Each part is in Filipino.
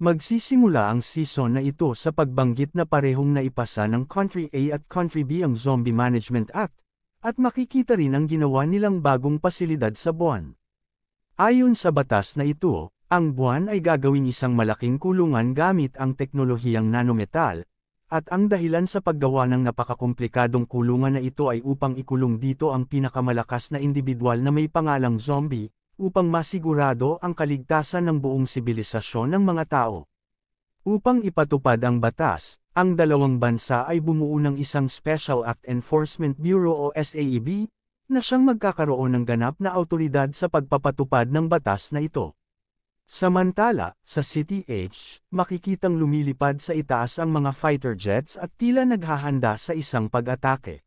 Magsisimula ang season na ito sa pagbanggit na parehong naipasa ng Country A at Country B ang Zombie Management Act, at makikita rin ang ginawa nilang bagong pasilidad sa buwan. Ayon sa batas na ito, ang buwan ay gagawing isang malaking kulungan gamit ang teknolohiyang nanometal, at ang dahilan sa paggawa ng napakakomplikadong kulungan na ito ay upang ikulong dito ang pinakamalakas na individual na may pangalang zombie, upang masigurado ang kaligtasan ng buong sibilisasyon ng mga tao. Upang ipatupad ang batas, ang dalawang bansa ay bumuo ng isang Special Act Enforcement Bureau o SAEB, na siyang magkakaroon ng ganap na autoridad sa pagpapatupad ng batas na ito. Samantala, sa City H, makikitang lumilipad sa itaas ang mga fighter jets at tila naghahanda sa isang pag-atake.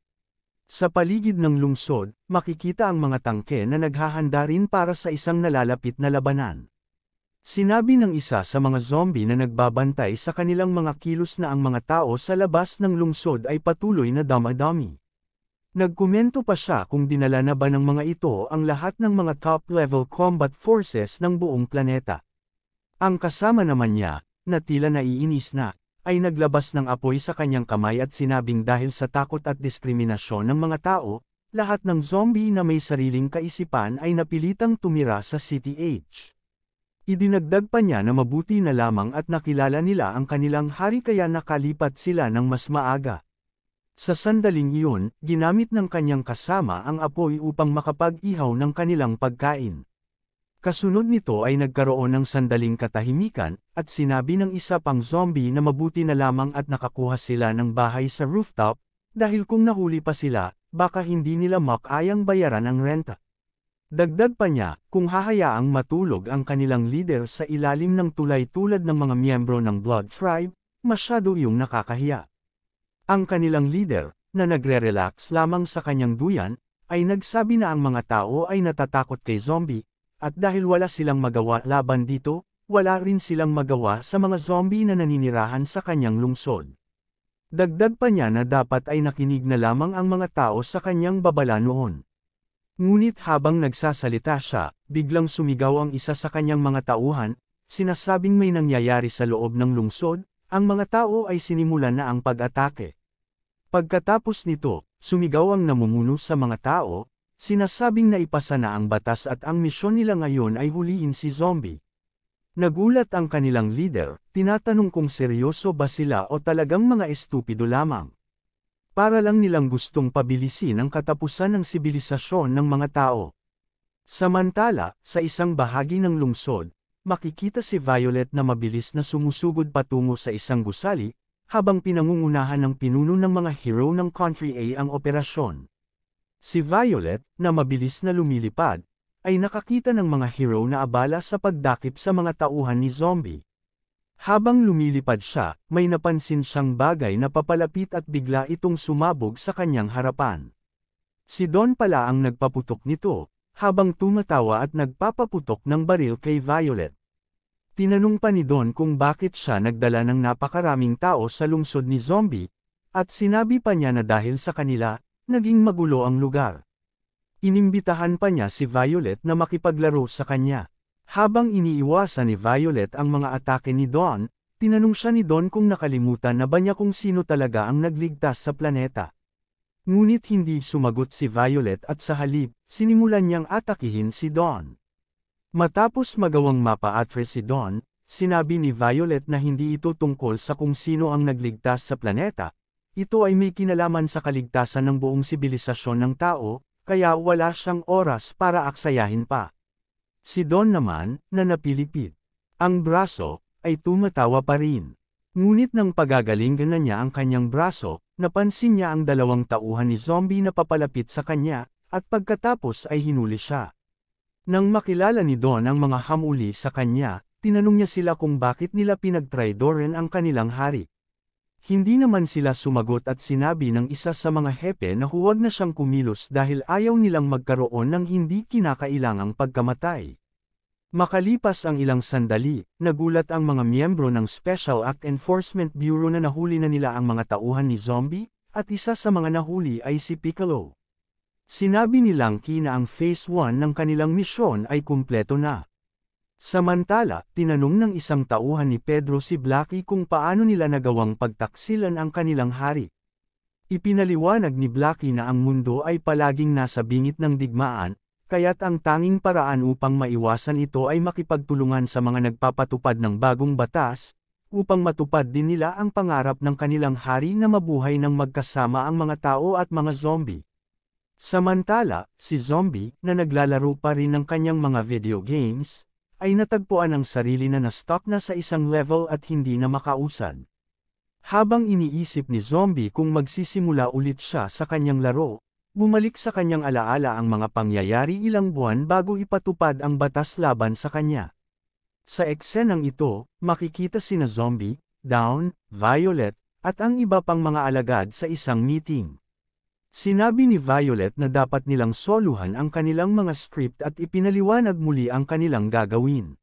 Sa paligid ng lungsod, makikita ang mga tangke na naghahanda rin para sa isang nalalapit na labanan. Sinabi ng isa sa mga zombie na nagbabantay sa kanilang mga kilos na ang mga tao sa labas ng lungsod ay patuloy na damadami. Nagkomento pa siya kung dinala na ba ng mga ito ang lahat ng mga top-level combat forces ng buong planeta. Ang kasama naman niya, na tila naiinis na, ay naglabas ng apoy sa kanyang kamay at sinabing dahil sa takot at diskriminasyon ng mga tao, lahat ng zombie na may sariling kaisipan ay napilitang tumira sa City H. Idinagdag pa niya na mabuti na lamang at nakilala nila ang kanilang hari kaya nakalipat sila ng mas maaga. Sa sandaling iyon, ginamit ng kanyang kasama ang apoy upang makapag-ihaw ng kanilang pagkain. Kasunod nito ay nagkaroon ng sandaling katahimikan, at sinabi ng isa pang zombie na mabuti na lamang at nakakuha sila ng bahay sa rooftop, dahil kung nahuli pa sila, baka hindi nila makayang bayaran ang renta. Dagdag pa niya, kung hahayaang matulog ang kanilang leader sa ilalim ng tulay tulad ng mga miyembro ng Blood Tribe, masyado yung nakakahiya. Ang kanilang leader, na nagre-relax lamang sa kanyang duyan, ay nagsabi na ang mga tao ay natatakot kay zombie, at dahil wala silang magawa laban dito, wala rin silang magawa sa mga zombie na naninirahan sa kanyang lungsod. Dagdag pa niya na dapat ay nakinig na lamang ang mga tao sa kanyang babala noon. Ngunit habang nagsasalita siya, biglang sumigaw ang isa sa kanyang mga tauhan, sinasabing may nangyayari sa loob ng lungsod, ang mga tao ay sinimulan na ang pag-atake. Pagkatapos nito, sumigaw ang namumuno sa mga tao, Sinasabing na ipasa na ang batas at ang misyon nila ngayon ay huliin si zombie. Nagulat ang kanilang leader, tinatanong kung seryoso ba sila o talagang mga estupido lamang. Para lang nilang gustong pabilisin ang katapusan ng sibilisasyon ng mga tao. Samantala, sa isang bahagi ng lungsod, makikita si Violet na mabilis na sumusugod patungo sa isang gusali, habang pinangungunahan ng pinuno ng mga hero ng Country A ang operasyon. Si Violet, na mabilis na lumilipad, ay nakakita ng mga hero na abala sa pagdakip sa mga tauhan ni zombie. Habang lumilipad siya, may napansin siyang bagay na papalapit at bigla itong sumabog sa kanyang harapan. Si Don pala ang nagpaputok nito, habang tumatawa at nagpapaputok ng baril kay Violet. Tinanong pa ni Don kung bakit siya nagdala ng napakaraming tao sa lungsod ni zombie, at sinabi pa niya na dahil sa kanila, Naging magulo ang lugar. Inimbitahan pa niya si Violet na makipaglaro sa kanya. Habang iniiwasan ni Violet ang mga atake ni Dawn, tinanong siya ni Dawn kung nakalimutan na ba niya kung sino talaga ang nagligtas sa planeta. Ngunit hindi sumagot si Violet at sa halip, sinimulan niyang atakihin si Dawn. Matapos magawang mapa-atre si Dawn, sinabi ni Violet na hindi ito tungkol sa kung sino ang nagligtas sa planeta, ito ay may kinalaman sa kaligtasan ng buong sibilisasyon ng tao, kaya wala siyang oras para aksayahin pa. Si Don naman, na napilipit. Ang braso, ay tumatawa pa rin. Ngunit nang pagagalingan na niya ang kanyang braso, napansin niya ang dalawang tauhan ni zombie na papalapit sa kanya, at pagkatapos ay hinuli siya. Nang makilala ni Don ang mga hamuli sa kanya, tinanong niya sila kung bakit nila pinagtraidoren ang kanilang hari. Hindi naman sila sumagot at sinabi ng isa sa mga hepe na huwag na siyang kumilos dahil ayaw nilang magkaroon ng hindi kinakailangang pagkamatay. Makalipas ang ilang sandali, nagulat ang mga miyembro ng Special Act Enforcement Bureau na nahuli na nila ang mga tauhan ni Zombie, at isa sa mga nahuli ay si Piccolo. Sinabi ni Lanky na ang Phase 1 ng kanilang misyon ay kumpleto na. Samantala, tinanong ng isang tauhan ni Pedro si Blackie kung paano nila nagawang pagtaksilan ang kanilang hari. Ipinaliwanag ni Blackie na ang mundo ay palaging nasa bingit ng digmaan, kaya't ang tanging paraan upang maiwasan ito ay makipagtulungan sa mga nagpapatupad ng bagong batas, upang matupad din nila ang pangarap ng kanilang hari na mabuhay ng magkasama ang mga tao at mga zombie. Samantala, si Zombie, na naglalaro pa rin ng kanyang mga video games, ay natagpuan ang sarili na na-stuck na sa isang level at hindi na makausad. Habang iniisip ni Zombie kung magsisimula ulit siya sa kanyang laro, bumalik sa kanyang alaala ang mga pangyayari ilang buwan bago ipatupad ang batas laban sa kanya. Sa eksenang ito, makikita sina Zombie, Down, Violet, at ang iba pang mga alagad sa isang meeting. Sinabi ni Violet na dapat nilang soluhan ang kanilang mga script at ipinaliwanag muli ang kanilang gagawin.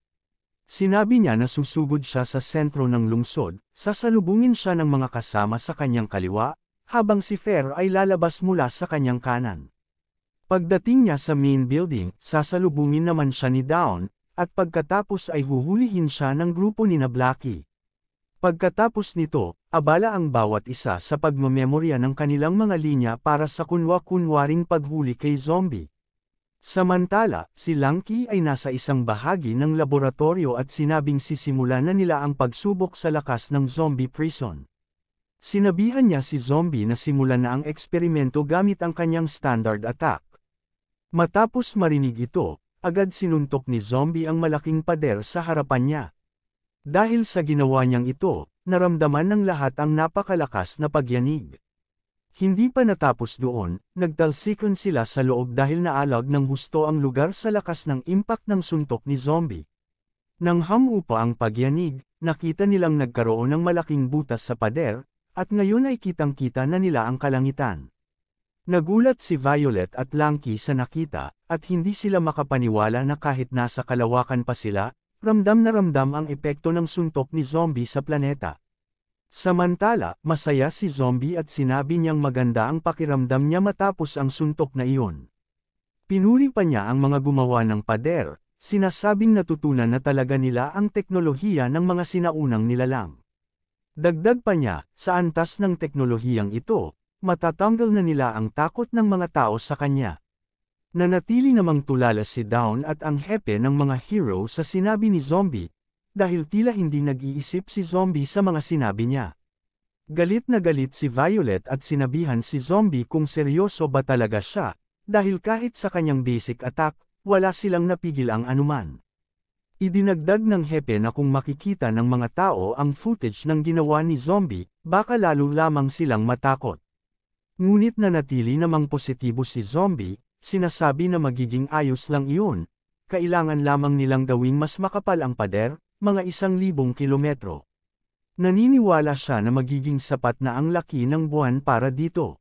Sinabi niya na susugod siya sa sentro ng lungsod, sasalubungin siya ng mga kasama sa kanyang kaliwa, habang si Fair ay lalabas mula sa kanyang kanan. Pagdating niya sa main building, sasalubungin naman siya ni Down, at pagkatapos ay huhulihin siya ng grupo ni na Blackie. Pagkatapos nito, abala ang bawat isa sa pagmamemorya ng kanilang mga linya para sa kunwa-kunwaring paghuli kay zombie. Samantala, si Lanky ay nasa isang bahagi ng laboratorio at sinabing sisimula na nila ang pagsubok sa lakas ng zombie prison. Sinabihan niya si zombie na simulan na ang eksperimento gamit ang kanyang standard attack. Matapos marinig ito, agad sinuntok ni zombie ang malaking pader sa harapan niya. Dahil sa ginawa niyang ito, naramdaman ng lahat ang napakalakas na pagyanig. Hindi pa natapos doon, nagtalsikon sila sa loob dahil naalag ng husto ang lugar sa lakas ng impact ng suntok ni zombie. Nang hamupa ang pagyanig, nakita nilang nagkaroon ng malaking butas sa pader, at ngayon ay kitang-kita na nila ang kalangitan. Nagulat si Violet at Lanky sa nakita, at hindi sila makapaniwala na kahit nasa kalawakan pa sila, Ramdam na ramdam ang epekto ng suntok ni zombie sa planeta. Samantala, masaya si zombie at sinabi niyang maganda ang pakiramdam niya matapos ang suntok na iyon. Pinuri pa niya ang mga gumawa ng pader, sinasabing natutunan na talaga nila ang teknolohiya ng mga sinaunang nilalang. Dagdag pa niya, sa antas ng teknolohiyang ito, matatanggal na nila ang takot ng mga tao sa kanya. Nanatili namang tulala si Down at ang hepe ng mga hero sa sinabi ni Zombie, dahil tila hindi nag-iisip si Zombie sa mga sinabi niya. Galit na galit si Violet at sinabihan si Zombie kung seryoso ba talaga siya, dahil kahit sa kanyang basic attack, wala silang napigil ang anuman. Idinagdag ng hepe na kung makikita ng mga tao ang footage ng ginawa ni Zombie, baka lalo lamang silang matakot. Ngunit nanatili namang positibo si Zombie, Sinasabi na magiging ayos lang iyon. Kailangan lamang nilang gawing mas makapal ang pader, mga isang libong kilometro. Naniniwala siya na magiging sapat na ang laki ng buwan para dito.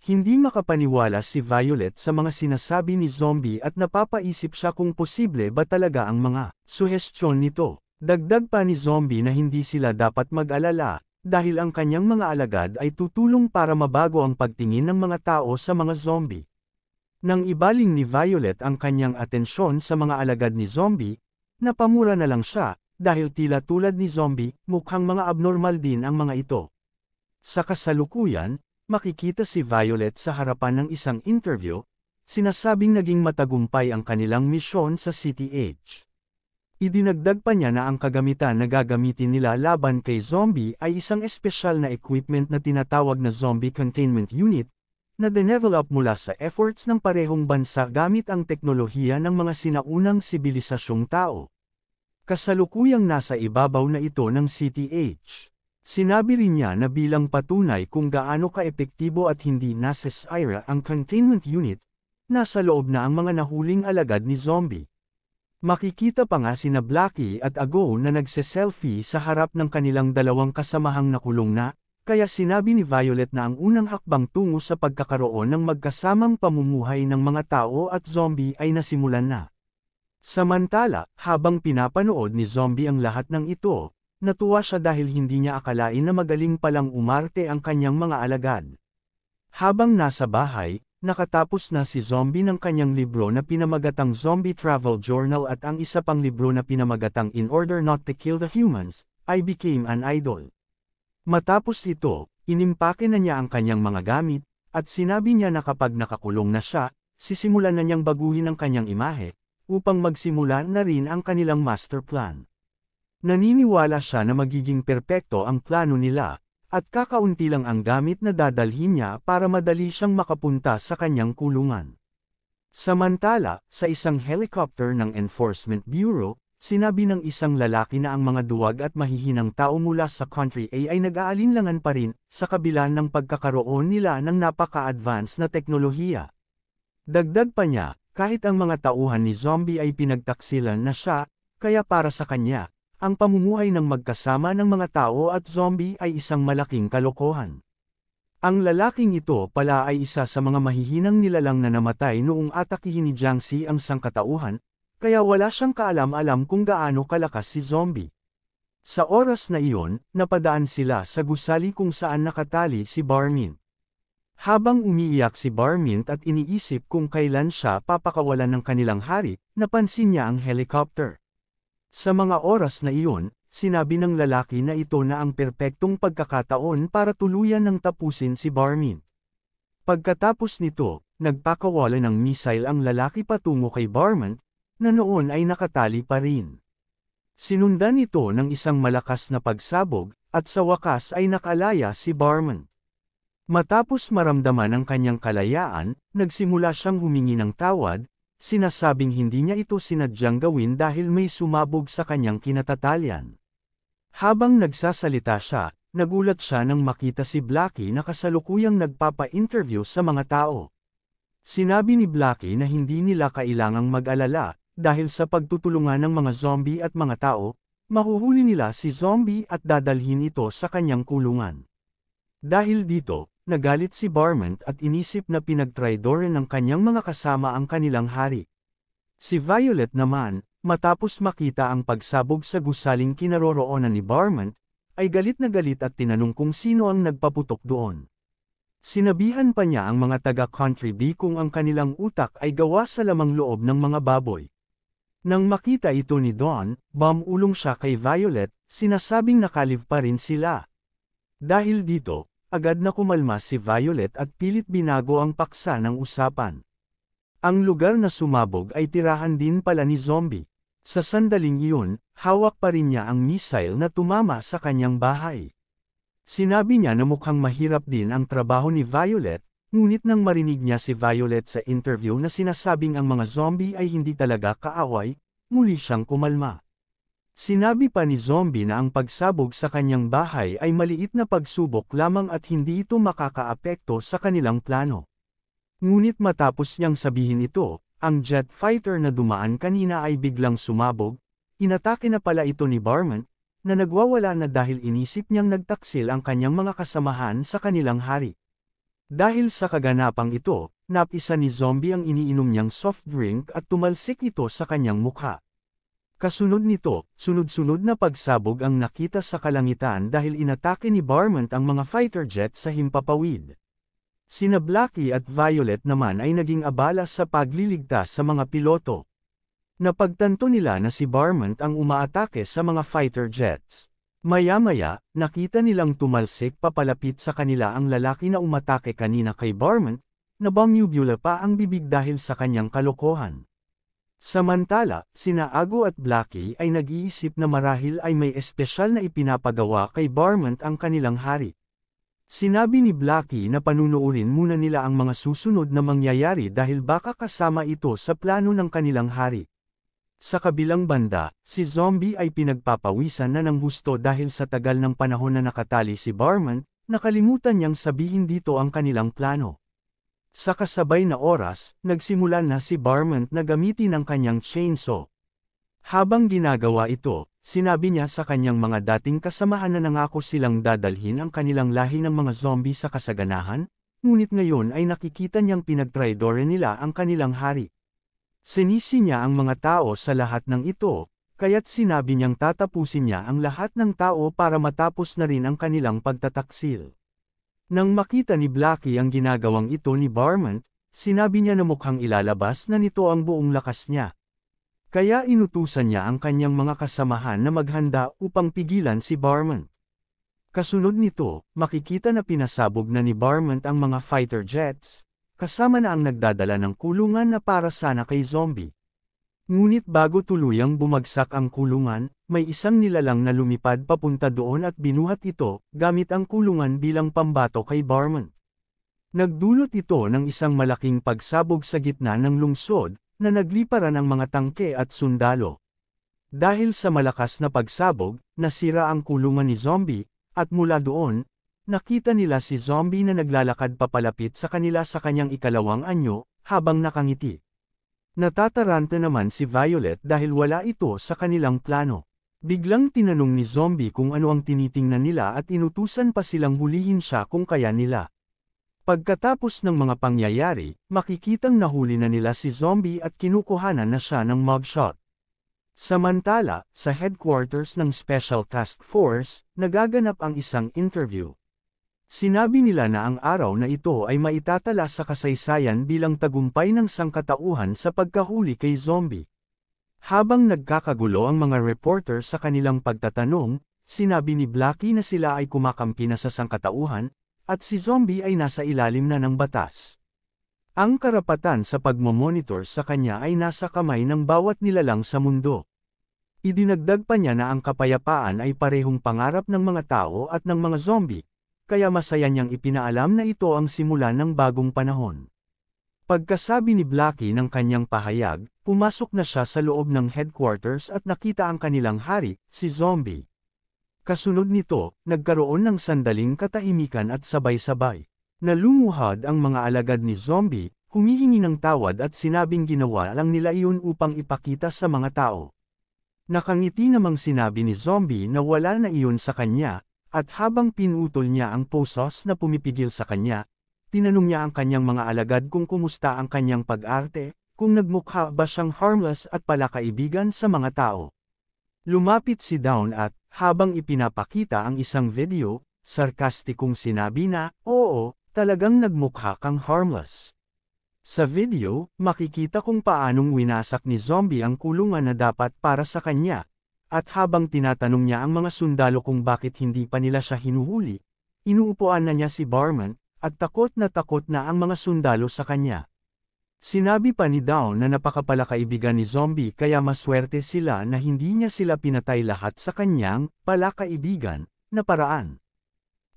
Hindi makapaniwala si Violet sa mga sinasabi ni Zombie at napapaisip siya kung posible ba talaga ang mga suhestyon nito. Dagdag pa ni Zombie na hindi sila dapat mag-alala, dahil ang kanyang mga alagad ay tutulong para mabago ang pagtingin ng mga tao sa mga zombie. Nang ibaling ni Violet ang kanyang atensyon sa mga alagad ni Zombie, napamura na lang siya, dahil tila tulad ni Zombie, mukhang mga abnormal din ang mga ito. Sa kasalukuyan, makikita si Violet sa harapan ng isang interview, sinasabing naging matagumpay ang kanilang misyon sa CTH. Idinagdag pa niya na ang kagamitan na gagamitin nila laban kay zombie ay isang espesyal na equipment na tinatawag na Zombie Containment Unit, na develop mula sa efforts ng parehong bansa gamit ang teknolohiya ng mga sinaunang sibilisasyong tao. Kasalukuyang nasa ibabaw na ito ng CTH. Sinabi rin niya na bilang patunay kung gaano kaepektibo at hindi nasa SIRA ang containment unit, nasa loob na ang mga nahuling alagad ni zombie. Makikita pa nga sina Blackie at Ago na nagse-selfie sa harap ng kanilang dalawang kasamahang nakulong na, kaya sinabi ni Violet na ang unang hakbang tungo sa pagkakaroon ng magkasamang pamumuhay ng mga tao at zombie ay nasimulan na. Samantala, habang pinapanood ni zombie ang lahat ng ito, natuwa siya dahil hindi niya akalain na magaling palang umarte ang kanyang mga alagad. Habang nasa bahay, nakatapos na si Zombie ng kanyang libro na pinamagatang Zombie Travel Journal at ang isa pang libro na pinamagatang In Order Not to Kill the Humans, I Became an Idol. Matapos ito, inimpake na niya ang kanyang mga gamit, at sinabi niya na kapag nakakulong na siya, sisimulan na niyang baguhin ang kanyang imahe, upang magsimula na rin ang kanilang master plan. Naniniwala siya na magiging perpekto ang plano nila, at kakaunti lang ang gamit na dadalhin niya para madali siyang makapunta sa kanyang kulungan. Samantala, sa isang helicopter ng Enforcement Bureau, sinabi ng isang lalaki na ang mga duwag at mahihinang tao mula sa Country A ay nag-aalinlangan pa rin, sa kabila ng pagkakaroon nila ng napaka-advance na teknolohiya. Dagdag pa niya, kahit ang mga tauhan ni Zombie ay pinagtaksilan na siya, kaya para sa kanya, ang pamumuhay ng magkasama ng mga tao at zombie ay isang malaking kalokohan. Ang lalaking ito pala ay isa sa mga mahihinang nilalang na namatay noong atakihin ni Jiangxi ang sangkatauhan, kaya wala siyang kaalam-alam kung gaano kalakas si zombie. Sa oras na iyon, napadaan sila sa gusali kung saan nakatali si Barmin. Habang umiiyak si Barmint at iniisip kung kailan siya papakawalan ng kanilang hari, napansin niya ang helicopter. Sa mga oras na iyon, sinabi ng lalaki na ito na ang perpektong pagkakataon para tuluyan ng tapusin si Barmin. Pagkatapos nito, nagpakawala ng missile ang lalaki patungo kay Barman, na noon ay nakatali pa rin. Sinundan ito ng isang malakas na pagsabog, at sa wakas ay nakalaya si Barman. Matapos maramdaman ang kanyang kalayaan, nagsimula siyang humingi ng tawad, Sinasabing hindi niya ito sinadyang gawin dahil may sumabog sa kanyang kinatatalyan. Habang nagsasalita siya, nagulat siya nang makita si Blackie na kasalukuyang nagpapa-interview sa mga tao. Sinabi ni Blackie na hindi nila kailangang mag-alala, dahil sa pagtutulungan ng mga zombie at mga tao, mahuhuli nila si zombie at dadalhin ito sa kanyang kulungan. Dahil dito, Nagalit si Barmont at inisip na pinagtraidoran ng kanyang mga kasama ang kanilang hari. Si Violet naman, matapos makita ang pagsabog sa gusaling kinaroroonan ni Barmont, ay galit na galit at tinanong kung sino ang nagpaputok doon. Sinabihan pa niya ang mga taga-country B kung ang kanilang utak ay gawa sa lamang loob ng mga baboy. Nang makita ito ni Dawn, bamulong siya kay Violet, sinasabing nakalive pa rin sila. Dahil dito, Agad na kumalma si Violet at pilit binago ang paksa ng usapan. Ang lugar na sumabog ay tirahan din pala ni Zombie. Sa sandaling iyon, hawak pa rin niya ang missile na tumama sa kanyang bahay. Sinabi niya na mukhang mahirap din ang trabaho ni Violet, ngunit nang marinig niya si Violet sa interview na sinasabing ang mga zombie ay hindi talaga kaaway, muli siyang kumalma. Sinabi pa ni Zombie na ang pagsabog sa kanyang bahay ay maliit na pagsubok lamang at hindi ito makakaapekto sa kanilang plano. Ngunit matapos niyang sabihin ito, ang jet fighter na dumaan kanina ay biglang sumabog, inatake na pala ito ni Barman, na nagwawala na dahil inisip niyang nagtaksil ang kanyang mga kasamahan sa kanilang hari. Dahil sa kaganapang ito, napisa ni Zombie ang iniinom niyang soft drink at tumalsik ito sa kanyang mukha. Kasunod nito, sunod-sunod na pagsabog ang nakita sa kalangitan dahil inatake ni Barmont ang mga fighter jet sa himpapawid. Sina Blackie at Violet naman ay naging abala sa pagliligtas sa mga piloto. Napagtanto nila na si Barmont ang umaatake sa mga fighter jets. Maya-maya, nakita nilang tumalsik papalapit sa kanila ang lalaki na umatake kanina kay Barmont, na bumubula pa ang bibig dahil sa kanyang kalokohan. Samantala, sina Ago at Blackie ay nag-iisip na marahil ay may espesyal na ipinapagawa kay Barmont ang kanilang hari. Sinabi ni Blackie na panunuurin muna nila ang mga susunod na mangyayari dahil baka kasama ito sa plano ng kanilang hari. Sa kabilang banda, si Zombie ay pinagpapawisan na ng gusto dahil sa tagal ng panahon na nakatali si Barmont, nakalimutan niyang sabihin dito ang kanilang plano. Sa kasabay na oras, nagsimula na si Barmont na gamitin ang kanyang chainsaw. Habang ginagawa ito, sinabi niya sa kanyang mga dating kasamahan na nangako silang dadalhin ang kanilang lahi ng mga zombie sa kasaganahan, ngunit ngayon ay nakikita niyang pinagtraidore nila ang kanilang hari. Sinisi niya ang mga tao sa lahat ng ito, kaya't sinabi niyang tatapusin niya ang lahat ng tao para matapos na rin ang kanilang pagtataksil. Nang makita ni Blackie ang ginagawang ito ni Barmont, sinabi niya na mukhang ilalabas na nito ang buong lakas niya. Kaya inutusan niya ang kanyang mga kasamahan na maghanda upang pigilan si Barman. Kasunod nito, makikita na pinasabog na ni Barman ang mga fighter jets, kasama na ang nagdadala ng kulungan na para sana kay zombie. Ngunit bago tuluyang bumagsak ang kulungan, may isang nilalang na lumipad papunta doon at binuhat ito, gamit ang kulungan bilang pambato kay Barman. Nagdulot ito ng isang malaking pagsabog sa gitna ng lungsod, na nagliparan ang mga tangke at sundalo. Dahil sa malakas na pagsabog, nasira ang kulungan ni Zombie, at mula doon, nakita nila si Zombie na naglalakad papalapit sa kanila sa kanyang ikalawang anyo, habang nakangiti. Natataranta naman si Violet dahil wala ito sa kanilang plano. Biglang tinanong ni Zombie kung ano ang tinitingnan nila at inutusan pa silang hulihin siya kung kaya nila. Pagkatapos ng mga pangyayari, makikitang nahuli na nila si Zombie at kinukuhanan na siya ng mugshot. Samantala, sa headquarters ng Special Task Force, nagaganap ang isang interview. Sinabi nila na ang araw na ito ay maitatala sa kasaysayan bilang tagumpay ng sangkatauhan sa pagkahuli kay zombie. Habang nagkakagulo ang mga reporter sa kanilang pagtatanong, sinabi ni Blackie na sila ay kumakampi na sa sangkatauhan, at si zombie ay nasa ilalim na ng batas. Ang karapatan sa pagmomonitor sa kanya ay nasa kamay ng bawat nilalang sa mundo. Idinagdag pa niya na ang kapayapaan ay parehong pangarap ng mga tao at ng mga zombie, kaya masaya niyang ipinaalam na ito ang simula ng bagong panahon. Pagkasabi ni Blackie ng kanyang pahayag, pumasok na siya sa loob ng headquarters at nakita ang kanilang hari, si Zombie. Kasunod nito, nagkaroon ng sandaling katahimikan at sabay-sabay. Nalumuhad ang mga alagad ni Zombie, humihingi ng tawad at sinabing ginawa lang nila iyon upang ipakita sa mga tao. Nakangiti namang sinabi ni Zombie na wala na iyon sa kanya, at habang pinutol niya ang posos na pumipigil sa kanya, tinanong niya ang kanyang mga alagad kung kumusta ang kanyang pag-arte, kung nagmukha ba siyang harmless at palakaibigan sa mga tao. Lumapit si Down at, habang ipinapakita ang isang video, sarkastikong sinabi na, oo, talagang nagmukha kang harmless. Sa video, makikita kung paanong winasak ni zombie ang kulungan na dapat para sa kanya, at habang tinatanong niya ang mga sundalo kung bakit hindi pa nila siya hinuhuli, inuupuan na niya si Barman, at takot na takot na ang mga sundalo sa kanya. Sinabi pa ni Down na napakapalakaibigan ni Zombie kaya maswerte sila na hindi niya sila pinatay lahat sa kanyang palakaibigan na paraan.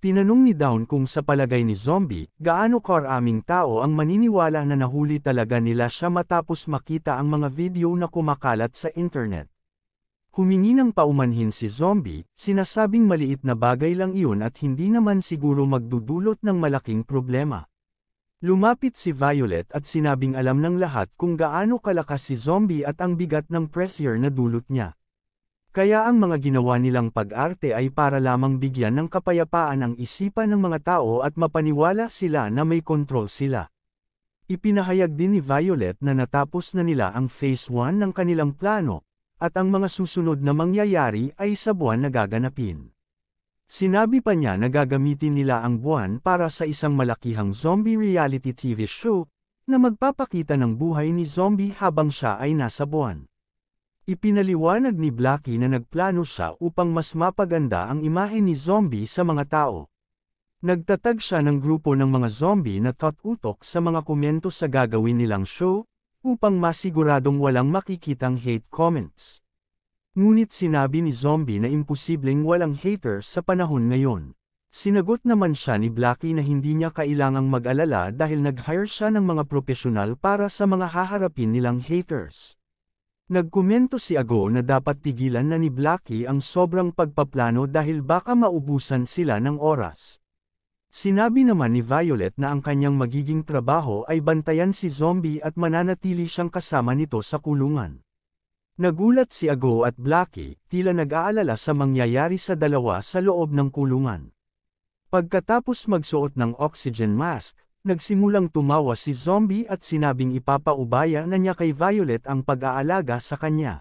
Tinanong ni Down kung sa palagay ni Zombie, gaano karaming tao ang maniniwala na nahuli talaga nila siya matapos makita ang mga video na kumakalat sa internet. Humingi ng paumanhin si Zombie, sinasabing maliit na bagay lang iyon at hindi naman siguro magdudulot ng malaking problema. Lumapit si Violet at sinabing alam ng lahat kung gaano kalakas si Zombie at ang bigat ng pressure na dulot niya. Kaya ang mga ginawa nilang pag-arte ay para lamang bigyan ng kapayapaan ang isipan ng mga tao at mapaniwala sila na may kontrol sila. Ipinahayag din ni Violet na natapos na nila ang Phase 1 ng kanilang plano, at ang mga susunod na mangyayari ay sa buwan na gaganapin. Sinabi pa niya na gagamitin nila ang buwan para sa isang malakihang zombie reality TV show, na magpapakita ng buhay ni zombie habang siya ay nasa buwan. Ipinaliwanag ni Blackie na nagplano siya upang mas mapaganda ang imahe ni zombie sa mga tao. Nagtatag siya ng grupo ng mga zombie na tot-utok sa mga komento sa gagawin nilang show, upang masiguradong walang makikitang hate comments. Ngunit sinabi ni Zombie na imposibleng walang haters sa panahon ngayon. Sinagot naman siya ni Blackie na hindi niya kailangang mag-alala dahil nag-hire siya ng mga profesional para sa mga haharapin nilang haters. Nagkomento si Ago na dapat tigilan na ni Blackie ang sobrang pagpaplano dahil baka maubusan sila ng oras. Sinabi naman ni Violet na ang kanyang magiging trabaho ay bantayan si Zombie at mananatili siyang kasama nito sa kulungan. Nagulat si Ago at Blackie, tila nag-aalala sa mangyayari sa dalawa sa loob ng kulungan. Pagkatapos magsuot ng oxygen mask, nagsimulang tumawa si Zombie at sinabing ipapaubaya na niya kay Violet ang pag-aalaga sa kanya.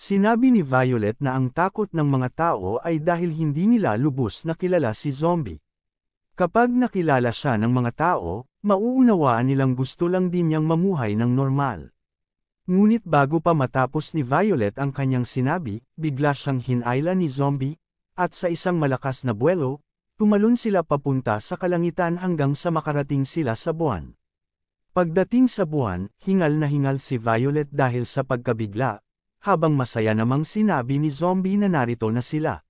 Sinabi ni Violet na ang takot ng mga tao ay dahil hindi nila lubos na kilala si Zombie. Kapag nakilala siya ng mga tao, mauunawaan nilang gusto lang din niyang mamuhay ng normal. Ngunit bago pa matapos ni Violet ang kanyang sinabi, bigla siyang hinayla ni Zombie, at sa isang malakas na buwelo, tumalon sila papunta sa kalangitan hanggang sa makarating sila sa buwan. Pagdating sa buwan, hingal na hingal si Violet dahil sa pagkabigla, habang masaya namang sinabi ni Zombie na narito na sila.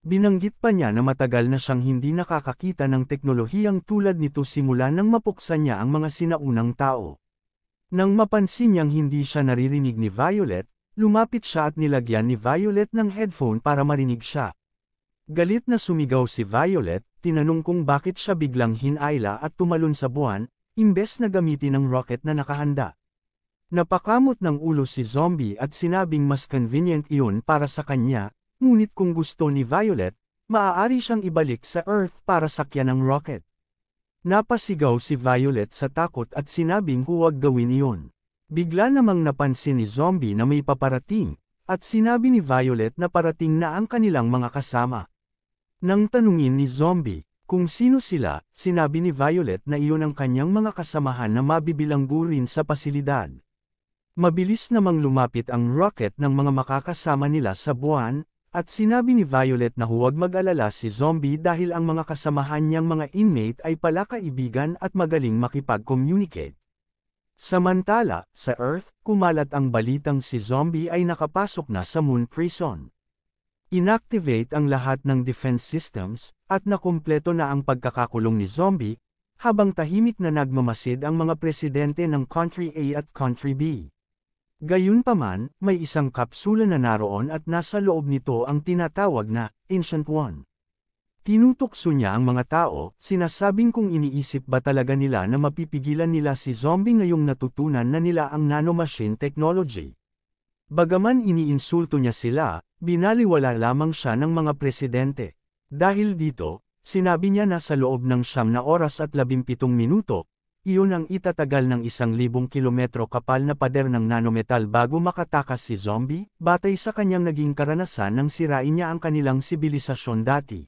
Binanggit pa niya na matagal na siyang hindi nakakakita ng teknolohiyang tulad nito simula nang mapuksan niya ang mga sinaunang tao. Nang mapansin niyang hindi siya naririnig ni Violet, lumapit siya at nilagyan ni Violet ng headphone para marinig siya. Galit na sumigaw si Violet, tinanong kung bakit siya biglang hinayla at tumalon sa buwan, imbes na gamitin ang rocket na nakahanda. Napakamot ng ulo si Zombie at sinabing mas convenient iyon para sa kanya, Ngunit kung gusto ni Violet, maaari siyang ibalik sa Earth para sakyan ng rocket. Napasigaw si Violet sa takot at sinabing huwag gawin iyon. Bigla namang napansin ni Zombie na may paparating, at sinabi ni Violet na parating na ang kanilang mga kasama. Nang tanungin ni Zombie, kung sino sila, sinabi ni Violet na iyon ang kanyang mga kasamahan na mabibilanggo rin sa pasilidad. Mabilis namang lumapit ang rocket ng mga makakasama nila sa buwan, at sinabi ni Violet na huwag mag-alala si Zombie dahil ang mga kasamahan niyang mga inmate ay pala kaibigan at magaling makipag-communicate. Samantala, sa Earth, kumalat ang balitang si Zombie ay nakapasok na sa Moon Prison. Inactivate ang lahat ng defense systems, at nakumpleto na ang pagkakakulong ni Zombie, habang tahimik na nagmamasid ang mga presidente ng Country A at Country B. Gayunpaman, may isang kapsula na naroon at nasa loob nito ang tinatawag na Ancient One. Tinutukso niya ang mga tao, sinasabing kung iniisip ba talaga nila na mapipigilan nila si zombie ngayong natutunan na nila ang nanomachine technology. Bagaman iniinsulto niya sila, binaliwala lamang siya ng mga presidente. Dahil dito, sinabi niya na sa loob ng siyam na oras at labimpitong minuto, iyon ang itatagal ng isang libong kilometro kapal na pader ng nanometal bago makatakas si zombie, batay sa kanyang naging karanasan nang sirain niya ang kanilang sibilisasyon dati.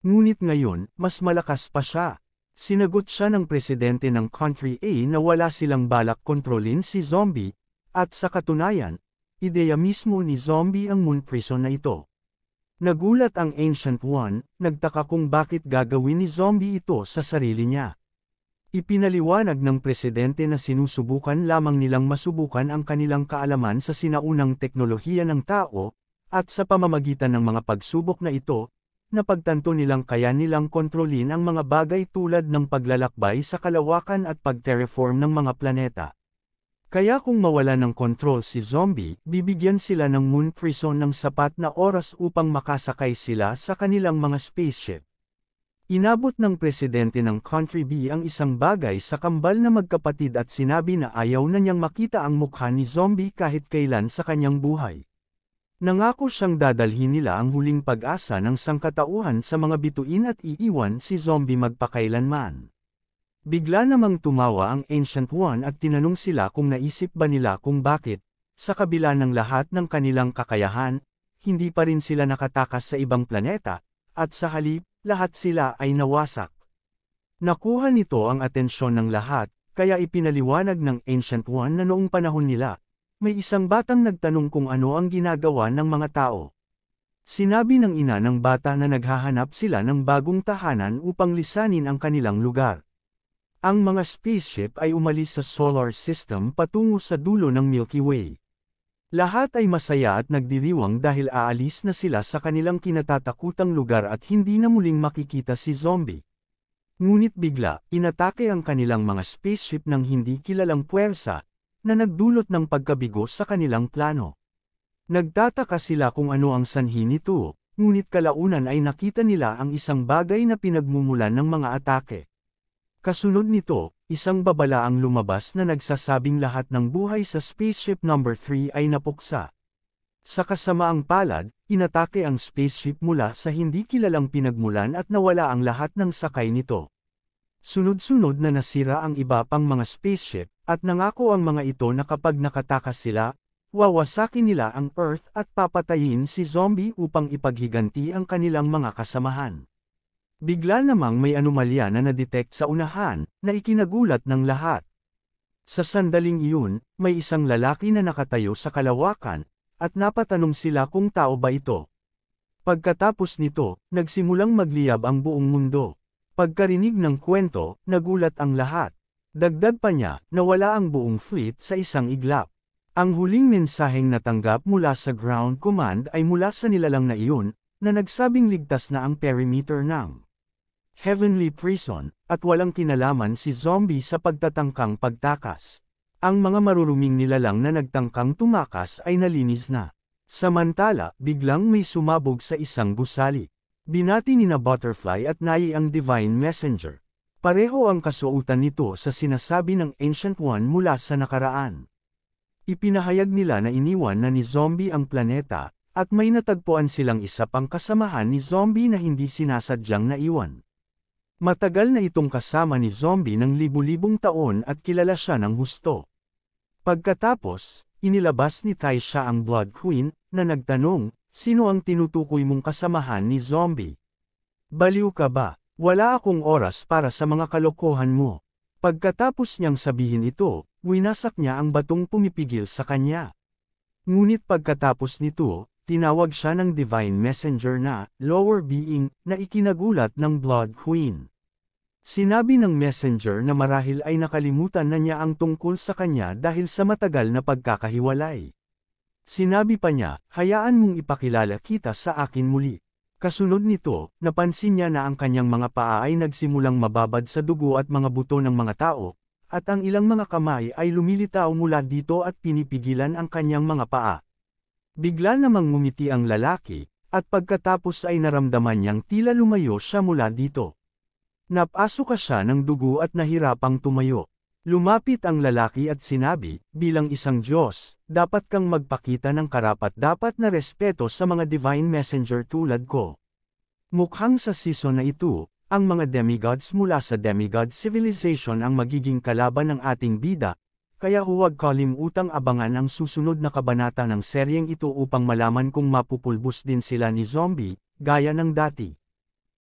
Ngunit ngayon, mas malakas pa siya. Sinagot siya ng presidente ng Country A na wala silang balak kontrolin si zombie, at sa katunayan, ideya mismo ni zombie ang moon prison na ito. Nagulat ang Ancient One, nagtaka kung bakit gagawin ni zombie ito sa sarili niya. Ipinaliwanag ng presidente na sinusubukan lamang nilang masubukan ang kanilang kaalaman sa sinaunang teknolohiya ng tao, at sa pamamagitan ng mga pagsubok na ito, napagtanto nilang kaya nilang kontrolin ang mga bagay tulad ng paglalakbay sa kalawakan at pag-terraform ng mga planeta. Kaya kung mawala ng kontrol si zombie, bibigyan sila ng moon prison ng sapat na oras upang makasakay sila sa kanilang mga spaceship. Inabot ng presidente ng Country B ang isang bagay sa kambal na magkapatid at sinabi na ayaw na niyang makita ang mukha ni zombie kahit kailan sa kanyang buhay. Nangako siyang dadalhin nila ang huling pag-asa ng sangkatauhan sa mga bituin at iiwan si zombie magpakailanman. Bigla namang tumawa ang Ancient One at tinanong sila kung naisip ba nila kung bakit, sa kabila ng lahat ng kanilang kakayahan, hindi pa rin sila nakatakas sa ibang planeta, at sa halip, lahat sila ay nawasak. Nakuha nito ang atensyon ng lahat, kaya ipinaliwanag ng Ancient One na noong panahon nila, may isang batang nagtanong kung ano ang ginagawa ng mga tao. Sinabi ng ina ng bata na naghahanap sila ng bagong tahanan upang lisanin ang kanilang lugar. Ang mga spaceship ay umalis sa solar system patungo sa dulo ng Milky Way. Lahat ay masaya at nagdiriwang dahil aalis na sila sa kanilang kinatatakutang lugar at hindi na muling makikita si zombie. Ngunit bigla, inatake ang kanilang mga spaceship ng hindi kilalang puwersa, na nagdulot ng pagkabigo sa kanilang plano. Nagtataka sila kung ano ang sanhi nito, ngunit kalaunan ay nakita nila ang isang bagay na pinagmumulan ng mga atake. Kasunod nito, isang babala ang lumabas na nagsasabing lahat ng buhay sa Spaceship No. 3 ay napuksa. Sa kasamaang palad, inatake ang spaceship mula sa hindi kilalang pinagmulan at nawala ang lahat ng sakay nito. Sunod-sunod na nasira ang iba pang mga spaceship, at nangako ang mga ito na kapag nakatakas sila, wawasakin nila ang Earth at papatayin si zombie upang ipaghiganti ang kanilang mga kasamahan. Bigla namang may anomalya na nadetect sa unahan, na ikinagulat ng lahat. Sa sandaling iyon, may isang lalaki na nakatayo sa kalawakan, at napatanong sila kung tao ba ito. Pagkatapos nito, nagsimulang magliyab ang buong mundo. Pagkarinig ng kwento, nagulat ang lahat. Dagdag pa niya, nawala ang buong fleet sa isang iglap. Ang huling mensaheng natanggap mula sa ground command ay mula sa nilalang na iyon, na nagsabing ligtas na ang perimeter ng Heavenly Prison, at walang kinalaman si Zombie sa pagtatangkang pagtakas. Ang mga maruruming nilalang na nagtangkang tumakas ay nalinis na. Samantala, biglang may sumabog sa isang gusali. Binati ni na Butterfly at Nai ang Divine Messenger. Pareho ang kasuotan nito sa sinasabi ng Ancient One mula sa nakaraan. Ipinahayag nila na iniwan na ni Zombie ang planeta, at may natagpuan silang isa pang kasamahan ni Zombie na hindi sinasadyang naiwan. Matagal na itong kasama ni Zombie ng libu-libong taon at kilala siya ng husto. Pagkatapos, inilabas ni Taisha ang Blood Queen, na nagtanong, sino ang tinutukoy mong kasamahan ni Zombie? Baliw ka ba? Wala akong oras para sa mga kalokohan mo. Pagkatapos niyang sabihin ito, winasak niya ang batong pumipigil sa kanya. Ngunit pagkatapos nito, tinawag siya ng Divine Messenger na, lower being, na ikinagulat ng Blood Queen. Sinabi ng messenger na marahil ay nakalimutan na niya ang tungkol sa kanya dahil sa matagal na pagkakahiwalay. Sinabi pa niya, hayaan mong ipakilala kita sa akin muli. Kasunod nito, napansin niya na ang kanyang mga paa ay nagsimulang mababad sa dugo at mga buto ng mga tao, at ang ilang mga kamay ay lumilitaw mula dito at pinipigilan ang kanyang mga paa. Bigla namang ngumiti ang lalaki, at pagkatapos ay naramdaman niyang tila lumayo siya mula dito. Napasok ka siya ng dugo at nahirapang tumayo. Lumapit ang lalaki at sinabi, bilang isang Diyos, dapat kang magpakita ng karapat-dapat na respeto sa mga divine messenger tulad ko. Mukhang sa season na ito, ang mga demigods mula sa demigod civilization ang magiging kalaban ng ating bida, kaya huwag kalimutang abangan ang susunod na kabanata ng seryeng ito upang malaman kung mapupulbos din sila ni zombie, gaya ng dati.